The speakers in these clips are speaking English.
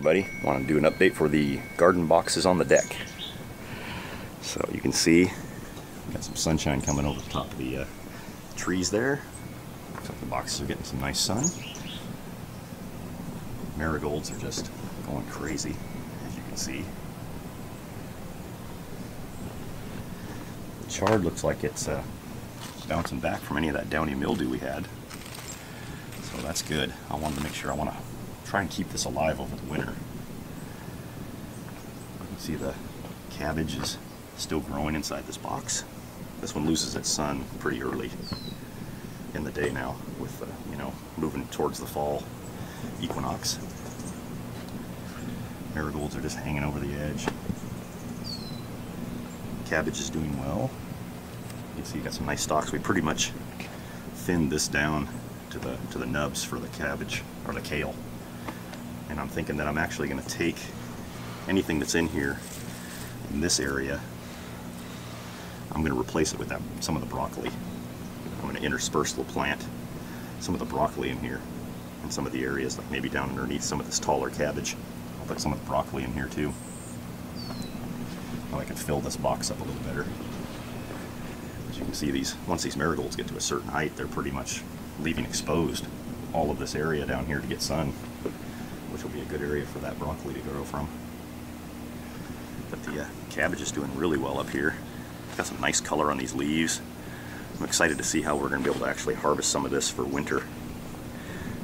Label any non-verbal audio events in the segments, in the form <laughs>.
everybody. Want to do an update for the garden boxes on the deck. So you can see, got some sunshine coming over the top of the uh, trees there. Looks like the boxes are getting some nice sun. Marigolds are just going crazy, as you can see. The chard looks like it's uh, bouncing back from any of that downy mildew we had. So that's good. I wanted to make sure I want to try and keep this alive over the winter. You can see the cabbage is still growing inside this box. This one loses its sun pretty early in the day now with, uh, you know, moving towards the fall equinox. Marigolds are just hanging over the edge. Cabbage is doing well. You can see you got some nice stalks. We pretty much thinned this down to the to the nubs for the cabbage or the kale and I'm thinking that I'm actually going to take anything that's in here in this area I'm going to replace it with that some of the broccoli. I'm going to intersperse the plant some of the broccoli in here in some of the areas like maybe down underneath some of this taller cabbage. I'll put some of the broccoli in here too. Now I can fill this box up a little better. As you can see these once these marigolds get to a certain height they're pretty much leaving exposed all of this area down here to get sun which will be a good area for that broccoli to grow from. But the uh, cabbage is doing really well up here. Got some nice color on these leaves. I'm excited to see how we're going to be able to actually harvest some of this for winter.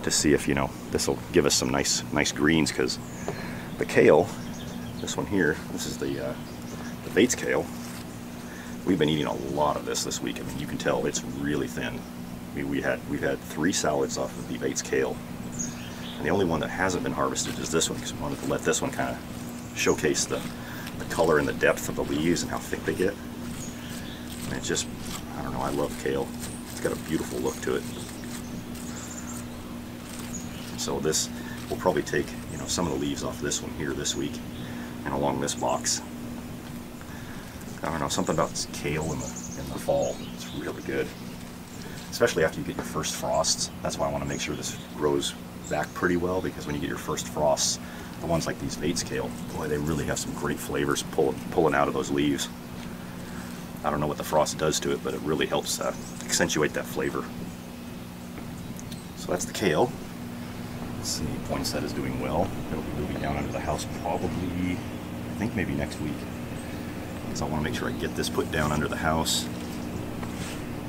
To see if, you know, this will give us some nice nice greens because the kale, this one here, this is the, uh, the Vates kale. We've been eating a lot of this this week. I mean, you can tell it's really thin. We, we had, we've had three salads off of the Vates kale the only one that hasn't been harvested is this one because we wanted to let this one kind of showcase the, the color and the depth of the leaves and how thick they get. And it's just, I don't know, I love kale. It's got a beautiful look to it. So this, we'll probably take, you know, some of the leaves off this one here this week and along this box. I don't know, something about this kale in the, in the fall. It's really good. Especially after you get your first frosts. That's why I want to make sure this grows back pretty well because when you get your first frosts, the ones like these Vates kale, boy, they really have some great flavors pulling, pulling out of those leaves. I don't know what the frost does to it, but it really helps uh, accentuate that flavor. So that's the kale. Let's see, poinsettia is doing well. It'll be moving down under the house probably, I think maybe next week. So I want to make sure I get this put down under the house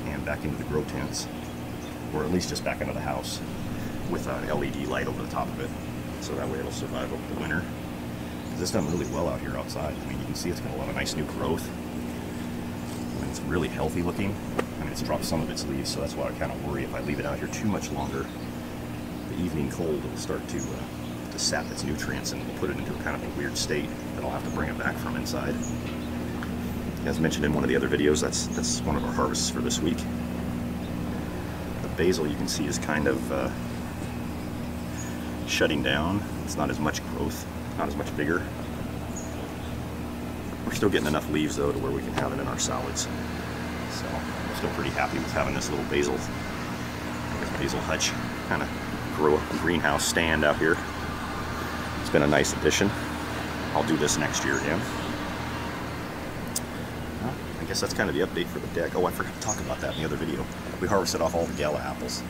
and back into the grow tents, or at least just back into the house with an LED light over the top of it. So that way it'll survive over the winter. It's done really well out here outside. I mean, you can see it's got a lot of nice new growth. And it's really healthy looking. I mean, it's dropped some of its leaves, so that's why I kind of worry if I leave it out here too much longer. The evening cold will start to, uh, to sap its nutrients and put it into a kind of a weird state that I'll have to bring it back from inside. As mentioned in one of the other videos, that's, that's one of our harvests for this week. The basil you can see is kind of uh, shutting down. It's not as much growth, not as much bigger. We're still getting enough leaves though to where we can have it in our salads. So I'm still pretty happy with having this little basil, basil hutch kind of grow a greenhouse stand out here. It's been a nice addition. I'll do this next year again. Well, I guess that's kind of the update for the deck. Oh, I forgot to talk about that in the other video. We harvested off all the gala apples.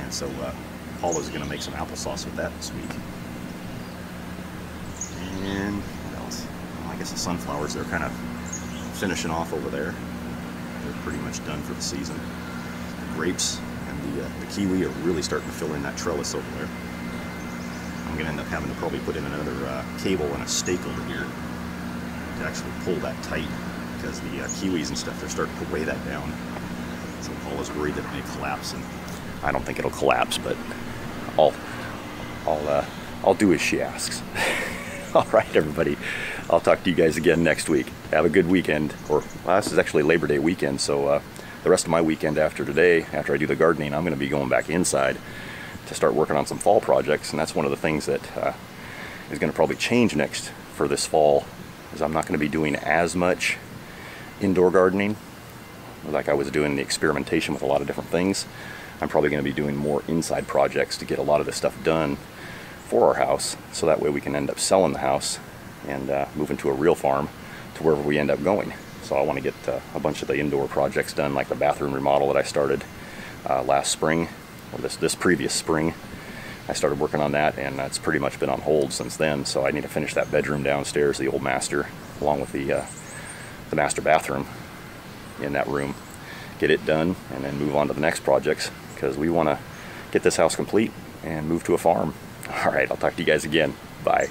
And so uh, Paula's going to make some applesauce with that this week. And what else? Well, I guess the sunflowers, they're kind of finishing off over there. They're pretty much done for the season. The grapes and the, uh, the kiwi are really starting to fill in that trellis over there. I'm going to end up having to probably put in another uh, cable and a stake over here to actually pull that tight because the uh, kiwis and stuff, they're starting to weigh that down. So Paula's worried that it may collapse, and I don't think it'll collapse, but I'll, I'll, uh, I'll do as she asks. <laughs> All right, everybody. I'll talk to you guys again next week. Have a good weekend. Or well, this is actually Labor Day weekend, so uh, the rest of my weekend after today, after I do the gardening, I'm going to be going back inside to start working on some fall projects, and that's one of the things that uh, is going to probably change next for this fall. Is I'm not going to be doing as much indoor gardening like I was doing the experimentation with a lot of different things. I'm probably going to be doing more inside projects to get a lot of this stuff done for our house, so that way we can end up selling the house and uh, move into a real farm to wherever we end up going. So I want to get uh, a bunch of the indoor projects done, like the bathroom remodel that I started uh, last spring, or this this previous spring. I started working on that, and that's pretty much been on hold since then. So I need to finish that bedroom downstairs, the old master, along with the uh, the master bathroom in that room. Get it done, and then move on to the next projects because we want to get this house complete and move to a farm. <laughs> All right, I'll talk to you guys again. Bye.